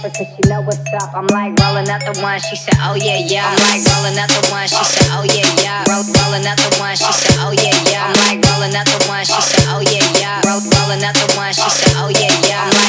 cause she know what's up. I'm like rolling up the one, she said, oh yeah, yeah. I'm like rolling up the one, she said, oh yeah, yeah. Roll, rolling up the one, she said, oh yeah, yeah. I'm like rolling up the one, she said, oh yeah, yeah. Roll, rolling up the one, she said, oh yeah, yeah. I'm